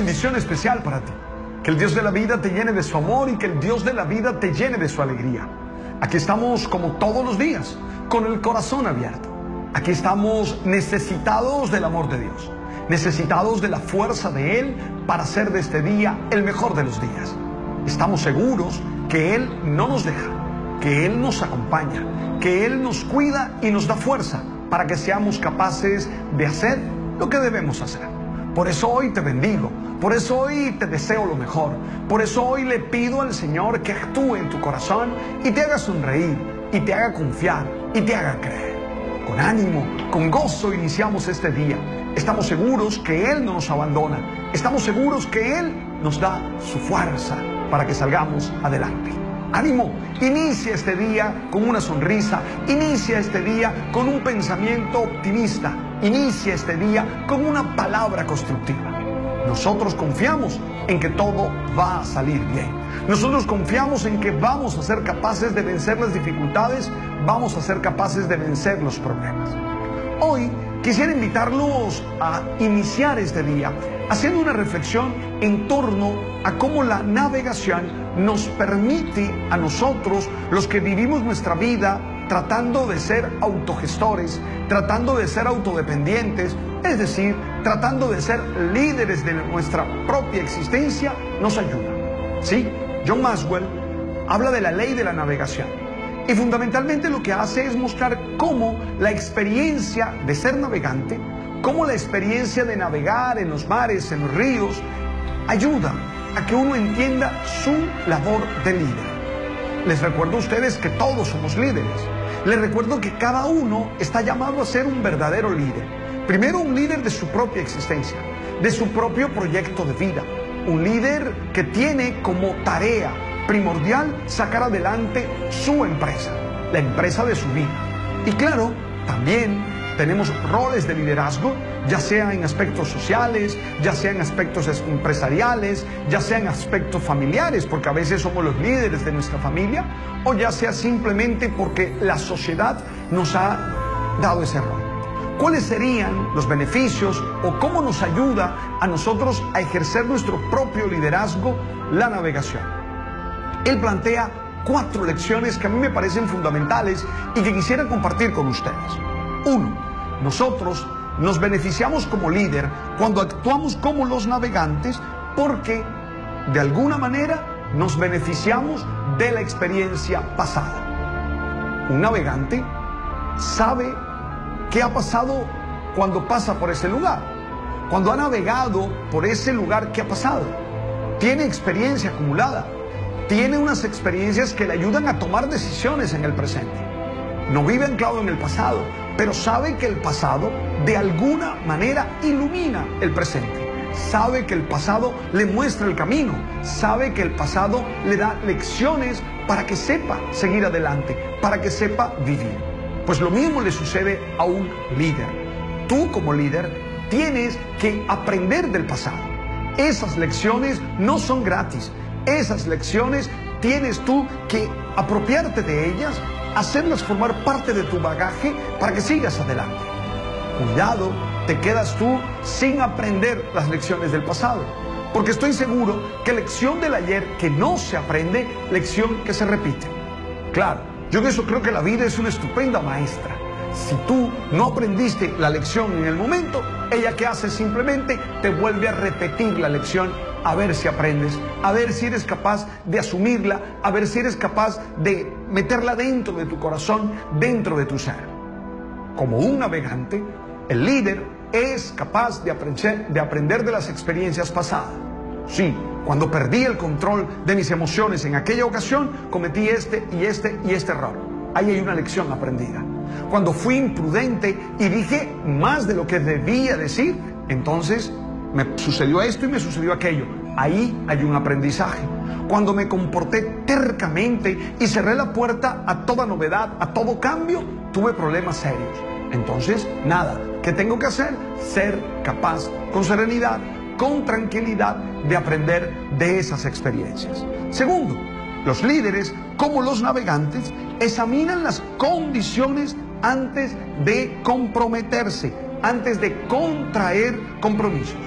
bendición especial para ti. Que el Dios de la vida te llene de su amor y que el Dios de la vida te llene de su alegría. Aquí estamos como todos los días, con el corazón abierto. Aquí estamos necesitados del amor de Dios, necesitados de la fuerza de Él para hacer de este día el mejor de los días. Estamos seguros que Él no nos deja, que Él nos acompaña, que Él nos cuida y nos da fuerza para que seamos capaces de hacer lo que debemos hacer. Por eso hoy te bendigo, por eso hoy te deseo lo mejor, por eso hoy le pido al Señor que actúe en tu corazón y te haga sonreír, y te haga confiar, y te haga creer. Con ánimo, con gozo iniciamos este día. Estamos seguros que Él no nos abandona, estamos seguros que Él nos da su fuerza para que salgamos adelante. Ánimo, inicia este día con una sonrisa, inicia este día con un pensamiento optimista, inicia este día con una palabra constructiva. Nosotros confiamos en que todo va a salir bien. Nosotros confiamos en que vamos a ser capaces de vencer las dificultades, vamos a ser capaces de vencer los problemas. Hoy quisiera invitarlos a iniciar este día haciendo una reflexión en torno a cómo la navegación nos permite a nosotros, los que vivimos nuestra vida tratando de ser autogestores, tratando de ser autodependientes, es decir, tratando de ser líderes de nuestra propia existencia, nos ayuda. ¿Sí? John Maxwell habla de la ley de la navegación. Y fundamentalmente lo que hace es mostrar cómo la experiencia de ser navegante, cómo la experiencia de navegar en los mares, en los ríos, ayuda a que uno entienda su labor de líder. Les recuerdo a ustedes que todos somos líderes. Les recuerdo que cada uno está llamado a ser un verdadero líder. Primero un líder de su propia existencia, de su propio proyecto de vida. Un líder que tiene como tarea primordial sacar adelante su empresa, la empresa de su vida. Y claro, también tenemos roles de liderazgo, ya sea en aspectos sociales, ya sea en aspectos empresariales, ya sea en aspectos familiares, porque a veces somos los líderes de nuestra familia, o ya sea simplemente porque la sociedad nos ha dado ese rol. ¿Cuáles serían los beneficios o cómo nos ayuda a nosotros a ejercer nuestro propio liderazgo la navegación? Él plantea cuatro lecciones que a mí me parecen fundamentales y que quisiera compartir con ustedes. Uno, nosotros nos beneficiamos como líder cuando actuamos como los navegantes porque de alguna manera nos beneficiamos de la experiencia pasada. Un navegante sabe qué ha pasado cuando pasa por ese lugar, cuando ha navegado por ese lugar que ha pasado. Tiene experiencia acumulada, tiene unas experiencias que le ayudan a tomar decisiones en el presente. No vive anclado en el pasado, pero sabe que el pasado de alguna manera ilumina el presente. Sabe que el pasado le muestra el camino, sabe que el pasado le da lecciones para que sepa seguir adelante, para que sepa vivir. Pues lo mismo le sucede a un líder. Tú como líder tienes que aprender del pasado. Esas lecciones no son gratis. Esas lecciones tienes tú que apropiarte de ellas hacerlas formar parte de tu bagaje para que sigas adelante. Cuidado, te quedas tú sin aprender las lecciones del pasado. Porque estoy seguro que lección del ayer que no se aprende, lección que se repite. Claro, yo en eso creo que la vida es una estupenda maestra. Si tú no aprendiste la lección en el momento, ella que hace simplemente te vuelve a repetir la lección a ver si aprendes, a ver si eres capaz de asumirla, a ver si eres capaz de meterla dentro de tu corazón, dentro de tu ser. Como un navegante, el líder es capaz de aprender, de las experiencias pasadas. Sí, cuando perdí el control de mis emociones en aquella ocasión, cometí este y este y este error. Ahí hay una lección aprendida. Cuando fui imprudente y dije más de lo que debía decir, entonces me sucedió esto y me sucedió aquello. Ahí hay un aprendizaje. Cuando me comporté tercamente y cerré la puerta a toda novedad, a todo cambio, tuve problemas serios. Entonces, nada, ¿qué tengo que hacer? Ser capaz, con serenidad, con tranquilidad, de aprender de esas experiencias. Segundo, los líderes, como los navegantes, examinan las condiciones antes de comprometerse, antes de contraer compromisos.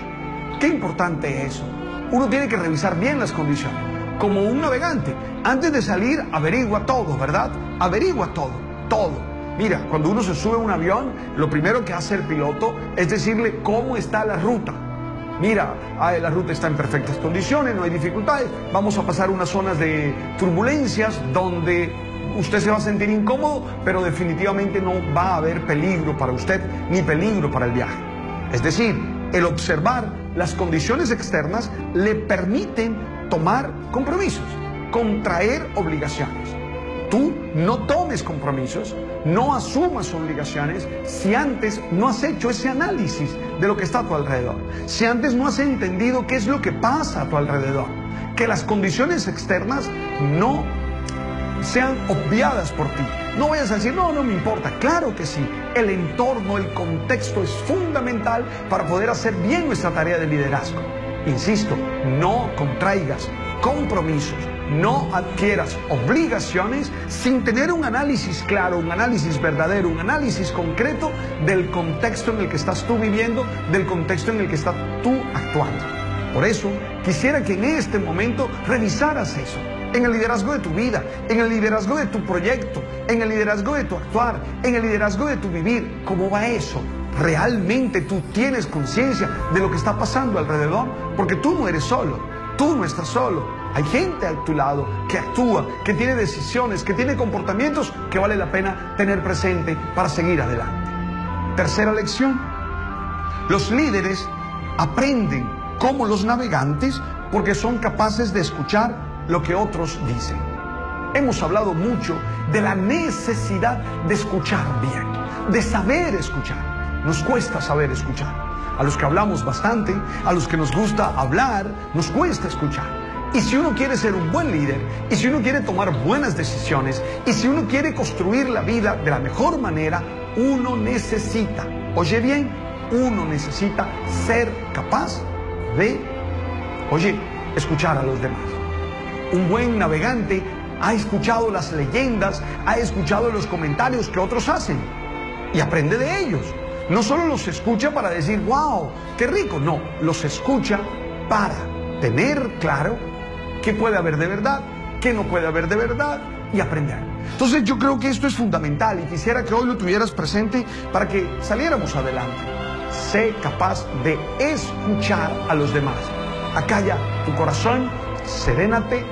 Qué importante eso. Uno tiene que revisar bien las condiciones. Como un navegante, antes de salir averigua todo, ¿verdad? Averigua todo, todo. Mira, cuando uno se sube a un avión, lo primero que hace el piloto es decirle cómo está la ruta. Mira, la ruta está en perfectas condiciones, no hay dificultades. Vamos a pasar unas zonas de turbulencias donde usted se va a sentir incómodo, pero definitivamente no va a haber peligro para usted ni peligro para el viaje. Es decir, el observar las condiciones externas le permiten tomar compromisos, contraer obligaciones. Tú no tomes compromisos, no asumas obligaciones si antes no has hecho ese análisis de lo que está a tu alrededor, si antes no has entendido qué es lo que pasa a tu alrededor, que las condiciones externas no sean obviadas por ti. No vayas a decir, no, no me importa. Claro que sí. El entorno, el contexto es fundamental para poder hacer bien nuestra tarea de liderazgo. Insisto, no contraigas compromisos, no adquieras obligaciones sin tener un análisis claro, un análisis verdadero, un análisis concreto del contexto en el que estás tú viviendo, del contexto en el que estás tú actuando. Por eso, quisiera que en este momento revisaras eso, en el liderazgo de tu vida, en el liderazgo de tu proyecto, en el liderazgo de tu actuar, en el liderazgo de tu vivir. ¿Cómo va eso? ¿Realmente tú tienes conciencia de lo que está pasando alrededor? Porque tú no eres solo, tú no estás solo. Hay gente a tu lado que actúa, que tiene decisiones, que tiene comportamientos que vale la pena tener presente para seguir adelante. Tercera lección. Los líderes aprenden como los navegantes porque son capaces de escuchar lo que otros dicen. Hemos hablado mucho de la necesidad de escuchar bien, de saber escuchar. Nos cuesta saber escuchar. A los que hablamos bastante, a los que nos gusta hablar, nos cuesta escuchar. Y si uno quiere ser un buen líder, y si uno quiere tomar buenas decisiones, y si uno quiere construir la vida de la mejor manera, uno necesita, oye bien, uno necesita ser capaz de, oye, escuchar a los demás. Un buen navegante ha escuchado las leyendas, ha escuchado los comentarios que otros hacen y aprende de ellos. No solo los escucha para decir, wow, qué rico, no, los escucha para tener claro qué puede haber de verdad, qué no puede haber de verdad y aprender. Entonces yo creo que esto es fundamental y quisiera que hoy lo tuvieras presente para que saliéramos adelante. Sé capaz de escuchar a los demás. Acalla tu corazón, serénate,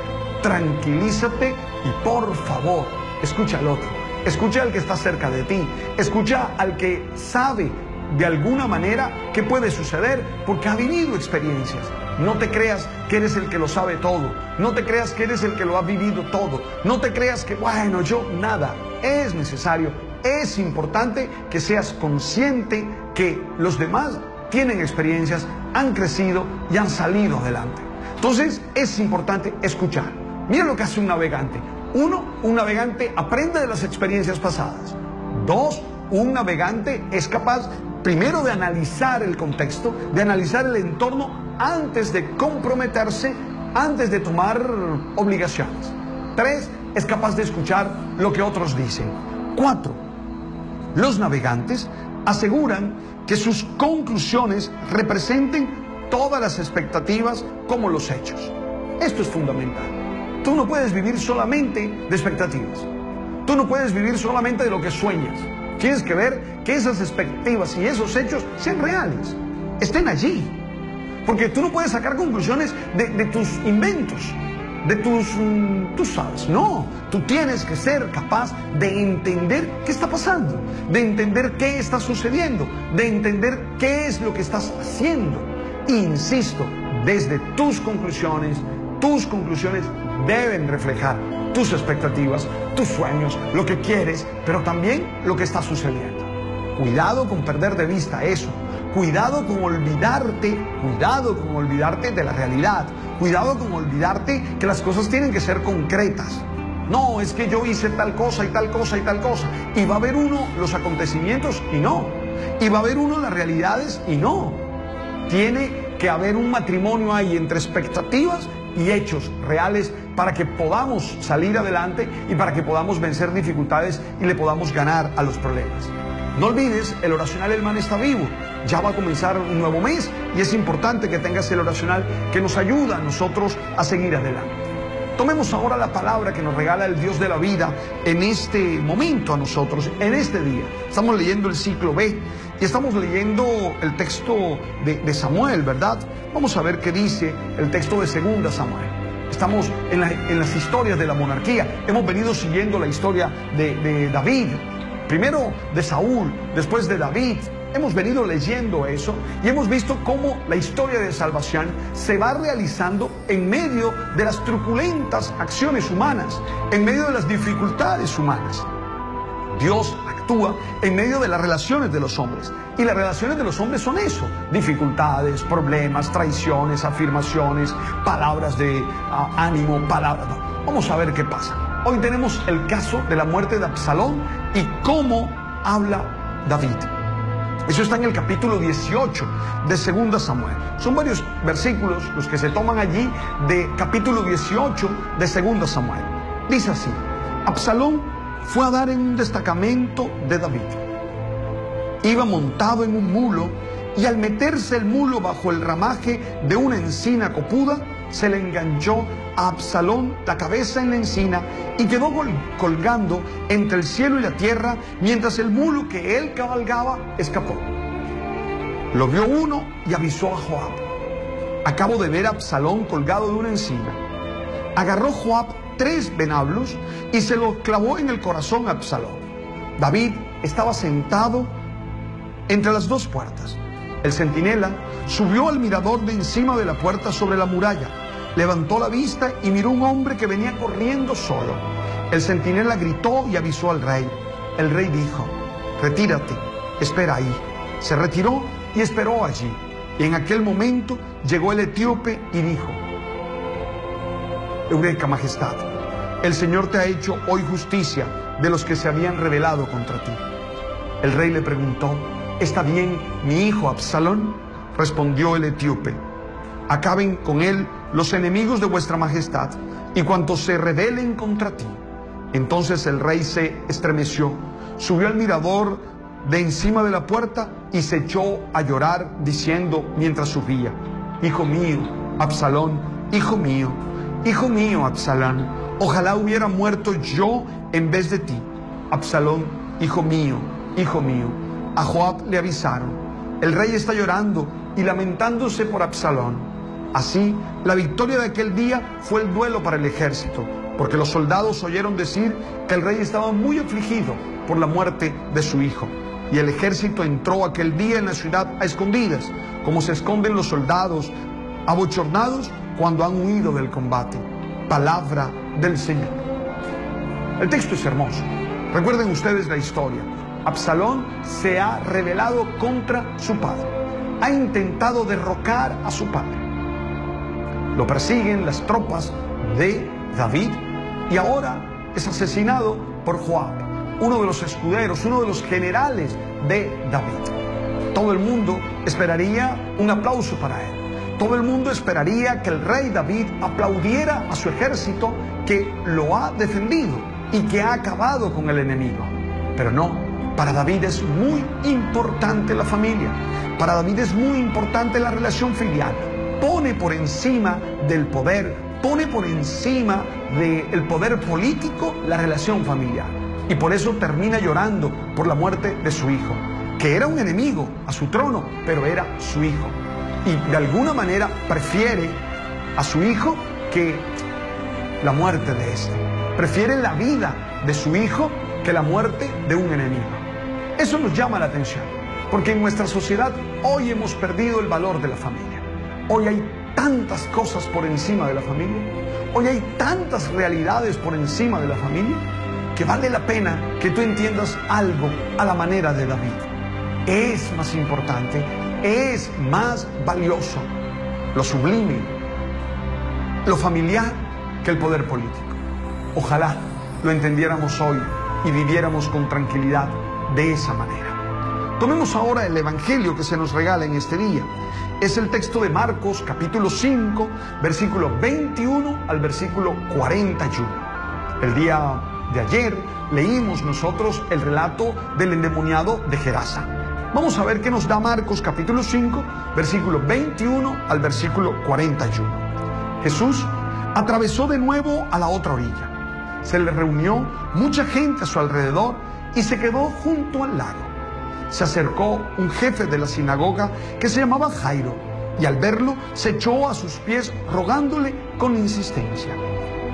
tranquilízate y por favor, escucha al otro. Escucha al que está cerca de ti. Escucha al que sabe de alguna manera qué puede suceder porque ha vivido experiencias. No te creas que eres el que lo sabe todo. No te creas que eres el que lo ha vivido todo. No te creas que, bueno, yo nada. Es necesario, es importante que seas consciente que los demás tienen experiencias, han crecido y han salido adelante. Entonces es importante escuchar. Mira lo que hace un navegante. Uno, un navegante aprende de las experiencias pasadas. Dos, un navegante es capaz primero de analizar el contexto, de analizar el entorno antes de comprometerse, antes de tomar obligaciones. Tres, es capaz de escuchar lo que otros dicen. Cuatro, los navegantes aseguran que sus conclusiones representen todas las expectativas como los hechos. Esto es fundamental. Tú no puedes vivir solamente de expectativas. Tú no puedes vivir solamente de lo que sueñas. Tienes que ver que esas expectativas y esos hechos sean reales, estén allí. Porque tú no puedes sacar conclusiones de, tus inventos, de tus, mm, tú sabes, no, tú tienes que ser capaz de entender qué está pasando, de entender qué está sucediendo, de entender qué es lo que estás haciendo. Insisto, desde tus conclusiones, tus conclusiones deben reflejar tus expectativas, tus sueños, lo que quieres, pero también lo que está sucediendo. Cuidado con perder de vista eso. Cuidado con olvidarte, cuidado con olvidarte de la realidad. Cuidado con olvidarte que las cosas tienen que ser concretas. No, es que yo hice tal cosa y tal cosa y tal cosa. Y va a haber uno los acontecimientos y no. Y va a haber uno las realidades y no. Tiene que haber un matrimonio ahí entre expectativas y hechos reales para que podamos salir adelante y para que podamos vencer dificultades y le podamos ganar a los problemas. No olvides, el oracional El Man está vivo. Ya va a comenzar un nuevo mes y es importante que tengas el oracional que nos ayuda a nosotros a seguir adelante. Tomemos ahora la palabra que nos regala el Dios de la vida en este momento a nosotros, en este día. Estamos leyendo el ciclo B y estamos leyendo el texto de, Samuel, ¿verdad? Vamos a ver qué dice el texto de Segunda Samuel. Estamos en, las historias de la monarquía. Hemos venido siguiendo la historia de, de David, primero de Saúl, después de David, Hemos venido leyendo eso y hemos visto cómo la historia de salvación se va realizando en medio de las truculentas acciones humanas, en medio de las dificultades humanas. Dios actúa en medio de las relaciones de los hombres. Y las relaciones de los hombres son eso, dificultades, problemas, traiciones, afirmaciones, palabras de ah, ánimo, palabras... Vamos a ver qué pasa. Hoy tenemos el caso de la muerte de Absalón y cómo habla David. Eso está en el capítulo 18 de Segunda Samuel. Son varios versículos los que se toman allí de capítulo 18 de Segunda Samuel. Dice así, Absalón fue a dar en un destacamento de David. Iba montado en un mulo y al meterse el mulo bajo el ramaje de una encina copuda, se le enganchó a Absalón la cabeza en la encina y quedó colgando entre el cielo y la tierra mientras el mulo que él cabalgaba escapó. Lo vio uno y avisó a Joab. Acabo de ver a Absalón colgado de una encina. Agarró Joab tres venablos y se los clavó en el corazón a Absalón. David estaba sentado entre las dos puertas. El centinela subió al mirador de encima de la puerta sobre la muralla levantó la vista y miró un hombre que venía corriendo solo. El centinela gritó y avisó al rey. El rey dijo, retírate, espera ahí. Se retiró y esperó allí. Y en aquel momento llegó el etíope y dijo, Eureka Majestad, el Señor te ha hecho hoy justicia de los que se habían rebelado contra ti. El rey le preguntó, ¿está bien mi hijo Absalón? Respondió el etíope, acaben con él los enemigos de vuestra majestad y cuantos se rebelen contra ti. Entonces el rey se estremeció, subió al mirador de encima de la puerta y se echó a llorar diciendo mientras subía, Hijo mío, Absalón, hijo mío, hijo mío, Absalón, ojalá hubiera muerto yo en vez de ti. Absalón, hijo mío, hijo mío. A Joab le avisaron, el rey está llorando y lamentándose por Absalón. Así, la victoria de aquel día fue el duelo para el ejército, porque los soldados oyeron decir que el rey estaba muy afligido por la muerte de su hijo. Y el ejército entró aquel día en la ciudad a escondidas, como se esconden los soldados abochornados cuando han huido del combate. Palabra del Señor. El texto es hermoso. Recuerden ustedes la historia. Absalón se ha rebelado contra su padre. Ha intentado derrocar a su padre. Lo persiguen las tropas de David y ahora es asesinado por Joab, uno de los escuderos, uno de los generales de David. Todo el mundo esperaría un aplauso para él. Todo el mundo esperaría que el rey David aplaudiera a su ejército que lo ha defendido y que ha acabado con el enemigo. Pero no, para David es muy importante la familia. Para David es muy importante la relación filial pone por encima del poder, pone por encima del poder político la relación familiar. Y por eso termina llorando por la muerte de su hijo, que era un enemigo a su trono, pero era su hijo. Y de alguna manera prefiere a su hijo que la muerte de este. Prefiere la vida de su hijo que la muerte de un enemigo. Eso nos llama la atención, porque en nuestra sociedad hoy hemos perdido el valor de la familia. Hoy hay tantas cosas por encima de la familia. Hoy hay tantas realidades por encima de la familia que vale la pena que tú entiendas algo a la manera de David. Es más importante, es más valioso lo sublime, lo familiar que el poder político. Ojalá lo entendiéramos hoy y viviéramos con tranquilidad de esa manera. Tomemos ahora el Evangelio que se nos regala en este día es el texto de Marcos capítulo 5, versículo 21 al versículo 41. El día de ayer leímos nosotros el relato del endemoniado de Gerasa. Vamos a ver qué nos da Marcos capítulo 5, versículo 21 al versículo 41. Jesús atravesó de nuevo a la otra orilla. Se le reunió mucha gente a su alrededor y se quedó junto al lago. Se acercó un jefe de la sinagoga que se llamaba Jairo y al verlo se echó a sus pies rogándole con insistencia.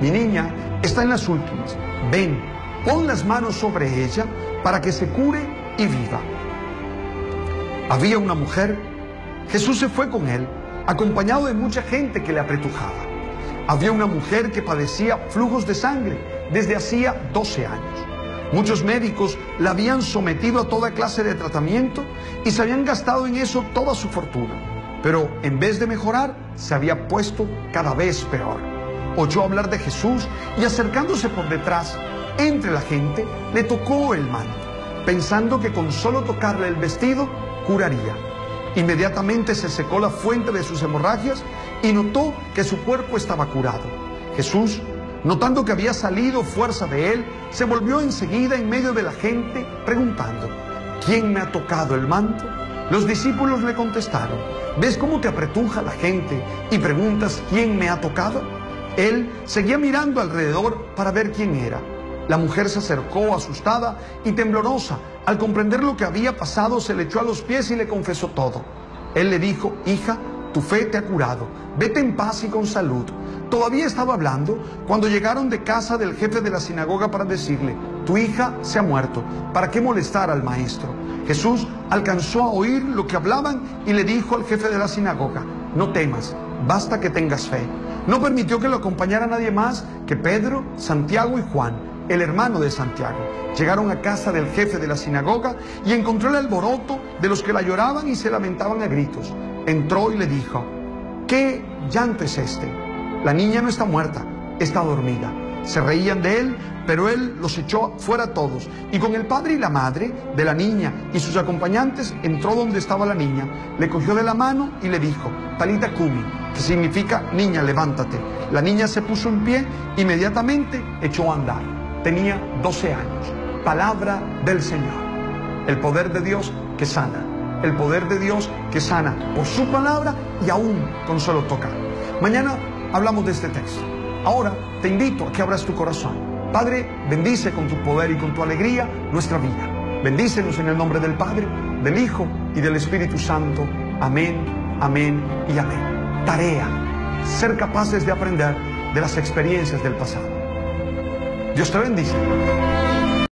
Mi niña está en las últimas. Ven, pon las manos sobre ella para que se cure y viva. Había una mujer. Jesús se fue con él, acompañado de mucha gente que le apretujaba. Había una mujer que padecía flujos de sangre desde hacía 12 años. Muchos médicos la habían sometido a toda clase de tratamiento y se habían gastado en eso toda su fortuna. Pero en vez de mejorar, se había puesto cada vez peor. Oyó hablar de Jesús y acercándose por detrás, entre la gente, le tocó el manto, pensando que con solo tocarle el vestido, curaría. Inmediatamente se secó la fuente de sus hemorragias y notó que su cuerpo estaba curado. Jesús, notando que había salido fuerza de él, se volvió enseguida en medio de la gente preguntando, ¿quién me ha tocado el manto? Los discípulos le contestaron, ¿ves cómo te apretuja la gente y preguntas quién me ha tocado? Él seguía mirando alrededor para ver quién era. La mujer se acercó asustada y temblorosa. Al comprender lo que había pasado, se le echó a los pies y le confesó todo. Él le dijo, hija, tu fe te ha curado, vete en paz y con salud. Todavía estaba hablando cuando llegaron de casa del jefe de la sinagoga para decirle, tu hija se ha muerto, ¿para qué molestar al maestro? Jesús alcanzó a oír lo que hablaban y le dijo al jefe de la sinagoga, no temas, basta que tengas fe. No permitió que lo acompañara nadie más que Pedro, Santiago y Juan, el hermano de Santiago. Llegaron a casa del jefe de la sinagoga y encontró el alboroto de los que la lloraban y se lamentaban a gritos. Entró y le dijo, ¿qué llanto es este? La niña no está muerta, está dormida. Se reían de él, pero él los echó fuera todos. Y con el padre y la madre de la niña y sus acompañantes entró donde estaba la niña, le cogió de la mano y le dijo, Talita Kumi, que significa niña, levántate. La niña se puso en pie, inmediatamente echó a andar. Tenía 12 años. Palabra del Señor. El poder de Dios que sana. El poder de Dios que sana por su palabra y aún con solo tocar. Mañana hablamos de este texto. Ahora te invito a que abras tu corazón. Padre, bendice con tu poder y con tu alegría nuestra vida. Bendícenos en el nombre del Padre, del Hijo y del Espíritu Santo. Amén, amén y amén. Tarea, ser capaces de aprender de las experiencias del pasado. Dios te bendice.